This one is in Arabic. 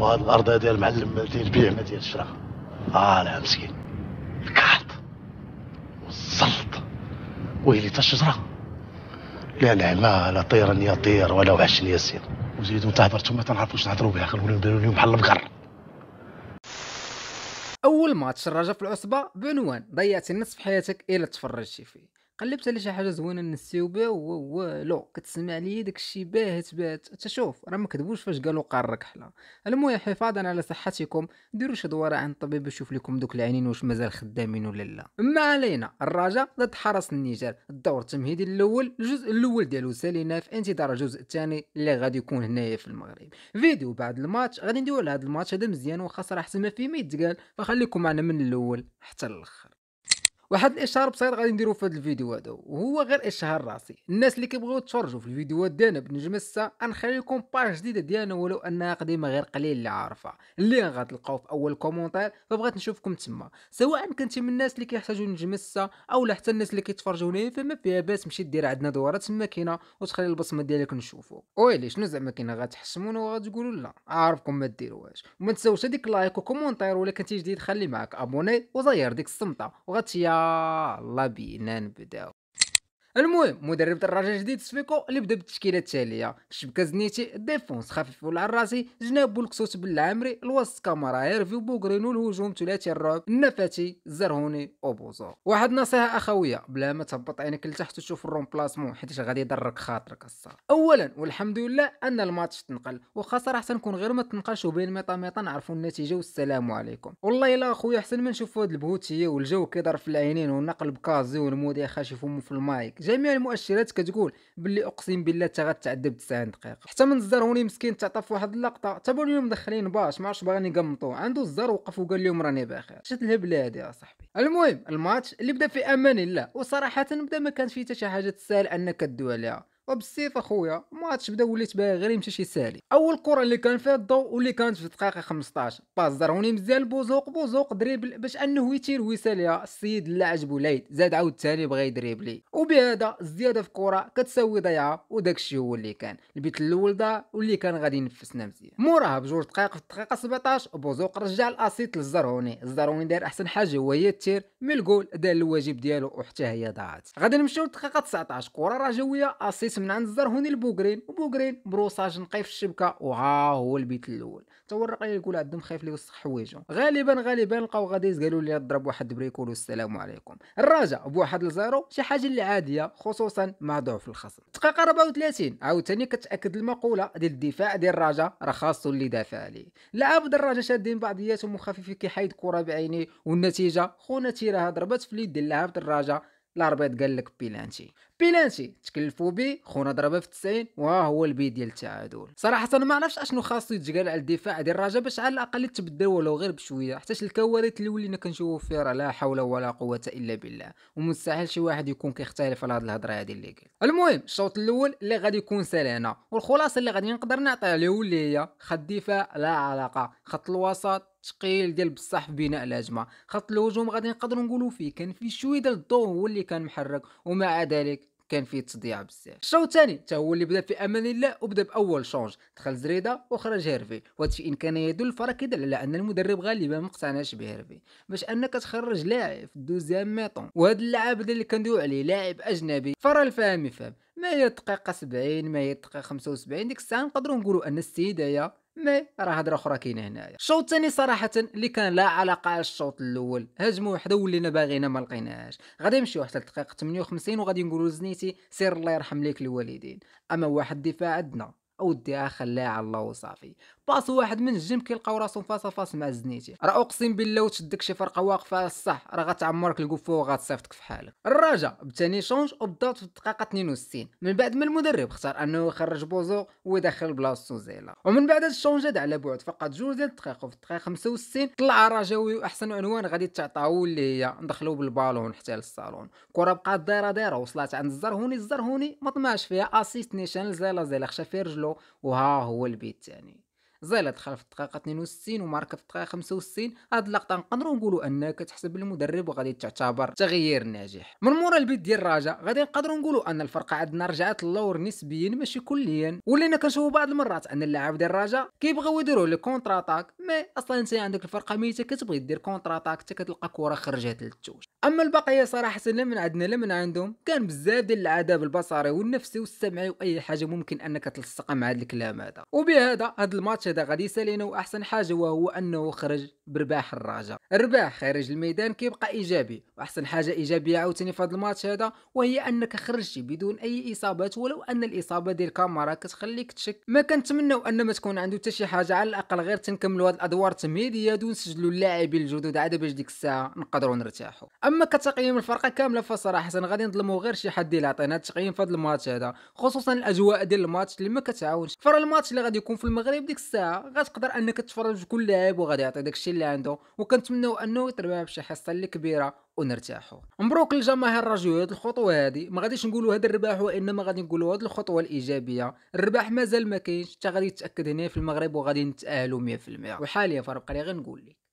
وهاد الأرض هادي المعلم ما البيع ما الشراء آه لا مسكين. الكارت والسلط ويلي تا الشجره لا نعمة لا طيرا يطير ولا وحش يسير وزيدوا تهضرتوا ما تنعرفوش نهضروا بها. خلونا نديروا اليوم بحال البقر. أول ماتش الرجاء في العصبة بعنوان ضيعتي نصف حياتك الا تفرجتي فيه. قلبت على شي حاجة زوينة نسيو بها والو كتسمع لي داك الشيء باهت بات تشوف راه ما كذبوش فاش قالوا قارك حلا المهم حفاظا على صحتكم ديروا شي دوره عند الطبيب يشوف لكم دوك العينين واش مازال خدامين ولا لا. ما علينا الرجاء ضد حرس النيجر. الدور التمهيدي الأول الجزء الأول ديالو سالينا في انتظار الجزء الثاني اللي غادي يكون هنايا في المغرب. فيديو بعد الماتش غادي نديروا على هذا الماتش هذا مزيان واخا صراحة ما فيه ما يتقال فخليكم معنا من الأول حتى الأخر. واحد الاشهار بسيط غادي نديرو في هذا الفيديو هذا وهو غير اشهار راسي. الناس اللي كيبغيو يتفرجوا في الفيديوهات ديالنا بنجم السا غنخلي لكم page جديدة ديالنا ولو انها قديمة غير قليل اللي عارفها اللي غتلقاو في أول commentaire فبغيت نشوفكم تما. سواء كنتي من الناس اللي كيحتاجوا السا أو حتى الناس اللي كيتفرجوا ليا فما فيها باس تمشي دير عندنا دوره تما كاينة وتخلي البصمة ديالك نشوفو. ويلي شنو زعما كاينة غتحشمونا وغتقولوا لا عارفكم ما ديروهاش وما تنساوش هذيك لايك وكومونتير ولا كنتي جديد خلي معاك ابوني وزير ديك الصمتة وغتيا يلا بينا نبداو المهم مدرب الدراجه جديد سفيكو اللي بدا بالتشكيلة التالية. الشبكه زنيتي ديفونس خفيف ولا الراسي جناب بولكسوت بالعامري الوسط كاميرا هيرفي بوغرينو الهجوم ثلاثي الرعب النفاتي الزرهوني وبوزو واحد نصيحة أخوية بلا ما تهبط عينك لتحت وتشوف الرومبلاسمون حيت غادي يضرك خاطرك الصار اولا والحمد لله أن الماتش تنقل وخا صراحة نكون غير ما تنقلش وبين ميطا ميطا نعرفوا النتيجة والسلام عليكم. والله إلا أخويا أحسن ما نشوفوا هاد البهوتية والجو كيضرب في العينين والنقل بكازي والمذيع خاشي فمو في المايك. جميع المؤشرات كتقول باللي أقسم بالله حتى غتعدى ب 90 دقيقه حتى من الزرهوني مسكين تعطى في واحد اللقطة. تابعوا اليوم مدخلين باش ما عرفتش باغيين يقمطوه عنده الزر وقف وقال لهم راني بخير شات الهبله هادي يا صاحبي. المهم الماتش اللي بدا في أمان الله وصراحة بدا ما كانش فيه حتى شي حاجة تسأل انك تدوي عليها وبالسيف اخويا ماتش بدا وليت باغي غير يمشي شي سالي. أول كرة اللي كان فيها الضوء واللي كانت في دقيقة 15 passe زرهوني مزيان بوزوق بوزوق dribble باش أنه يتير ويساليها السيد لا عجبو العيد زاد عاود ثاني بغى يدريبلي وبهذا الزيادة في الكرة كتساوي ضيعه وداك الشيء هو اللي كان. البيت الأول ضاع واللي كان غادي ينفسنا مزيان. موراها بجوج دقائق في الدقيقه 17 بوزوق رجع ال assist للزرهوني الزرهوني دار أحسن حاجة هو هي ال tir من الجول دار الواجب ديالو وحتى هي ضاعت. غادي نمشيو للدقيقه 19 كرة رجاوية assist من عند الزرهوني لبوغرين وبوغرين ب brossage نقي في الشبكة وها هو البيت الأول. تورق لي يقول عندهم خايف لي يوسخ حوايجو غالبا غالبا لقاو غادي قالوا لي ضرب واحد bricole والسلام عليكم. الرجاء بواحد ل zéro شي حاجة اللي عادية خصوصا مع ضعف الخصم. دقيقة 34 عاوتاني كتأكد المقولة ديال الدفاع ديال الرجاء راه خاصو اللي دافع عليه لعاب الرجاء شادين بعضياتهم وخفيف كيحيد كرة بعينيه والنتيجة خونا تيراها ضربات في اليد ديال لاعب الرجاء ال arbitre قال لك penalty. penalty تكلفوا به خونا ضربة في 90 وها هو البيت ديال التعادل صراحة ما عرفتش أشنو خاصو يتقال على الدفاع ديال الرجاء باش على الأقل تبدل ولو غير بشوية. حتى الكوارث اللي ولينا كنشوفوا فيها راه لا حول ولا قوة إلا بالله. ومستحيل شي واحد يكون كيختلف على هاد الهضرة هادي اللي قال المهم الشوط الأول اللي غادي يكون سلانة. والخلاصة اللي غادي نقدر نعطيها له اللي هي خط الدفاع لا علاقة. خط الوسط ثقيل ديال بصح في بناء الهجمة. خط الهجوم غادي نقدروا نقولوا فيه كان فيه شوية ديال الضوء هو اللي كان محرك. ومع ذلك كان فيه تضييع بزاف. الشوط الثاني حتى هو اللي بدأ في أمان الله وبدأ بأول change. دخل زريدة وخرج هيرفي. وهذا ان كان يدل فراه كيدل على أن المدرب غالبا ما اقتنعش بهيرفي. باش أنك تخرج لاعب في ال deuxième mi-temps وهذا اللاعب اللي كندوي عليه لاعب أجنبي فراه الفهم يفهم ما هي الدقيقه 70 ما هي الدقيقه 75 ديك الساعة نقدروا نقولوا أن السيد هي mais راه هضره أخرى كاينة هنايا. الشوط الثاني صراحة اللي كان لا علاقة على الشوط الأول هجمه وحدة ولينا باغينا ما لقيناهاش غادي نمشيو حتى الدقيقه 58 وغادي نقولوا لزنيتي سير الله يرحم ليك الوالدين. أما واحد الدفاع عندنا. اوديها خليها على الله وصافي. passe واحد من الجنب كيلقاو راسهم face à face مع الزنيتي راه أقسم بالله وتشدك شي فرقة واقفة الصح راه غتعمرك القفه وغتصيفطك في حالك. الرجاء بثاني change وبالضبط في الدقيقه 62 من بعد ما المدرب اختار أنه يخرج بوزو ويدخل بلاصتو زيلا ومن بعد هاد ال change هذا على بعد فقط جوج ديال الدقائق وفي الدقيقة 65 طلع الرجاوي وأحسن عنوان غادي تعطاو اللي هي ندخلو بالبالون حتى للصالون. كرة بقات دايرة دايرة وصلات عند الزرهوني الزرهوني ما طمعش فيها assist نيشان زيلا زيلا خشى في رجلو وها هو البيت الثاني زيلا دخل في الدقيقه 62 وماركا في الدقيقه 65 هاد اللقطة نقدروا نقولوا أنها كتحسب المدرب وغادي تعتبر تغيير ناجح. من مورا البيت ديال الرجاء غادي نقدروا نقولوا أن الفرقة عندنا رجعت اللور نسبيا ماشي كليا. ولينا كنشوفوا بعض المرات أن اللاعب ديال الرجاء كيبغيو يديروا لي contre-attaque mais أصلا أنت عندك الفرقة ميتة كتبغي دير contre-attaque حتى كتلقى كرة خرجت لل touche أما البقية صراحة لا من عندنا لا من عندهم كان بزاف ديال العذاب البصري والنفسي والسمعي وأي حاجة ممكن أنك تلصق مع هذا الكلام هذا. وبهذا هذا الماتش هذا غادي يسالينا واحسن حاجة وهو أنه خرج. برباح الرجاء الرباح خارج الميدان كيبقى إيجابي وأحسن حاجة إيجابية عاوتاني في هذا الماتش هذا وهي أنك خرجتي بدون أي إصابات ولو أن الإصابة ديال كامارا كتخليك تشك. ما كنتمناو أن ما تكون عنده حتى شي حاجة على الأقل غير تنكملوا هاد الأدوار التمهيدية دون نسجلوا اللاعبين الجدد عاد باش ديك الساعة نقدروا نرتاحوا أما كتقييم الفرقة كاملة فصراحة غادي نظلموا غير شي حد اللي عطينا التقييم في هذا الماتش هذا خصوصا الأجواء ديال الماتش اللي ما كتعاونش. فرا الماتش اللي غادي يكون في المغرب ديك الساعة غتقدر أنك تفرج كل لاعب وغادي يعطي داكشي اللي عنده وكنتمنوا أنه يتربح بشي حصة اللي كبيرة ونرتاحوا. مبروك للجماهير الرجوية هذه الخطوة هذه ما غاديش نقولوا هذا الرباح وإنما غادي نقولوا هذه الخطوة الإيجابية. الرباح مازال ما كاينش حتى غادي يتأكد هنا في المغرب وغادي نتأهلوا 100% وحاليا فربقى لي غير نقول لك.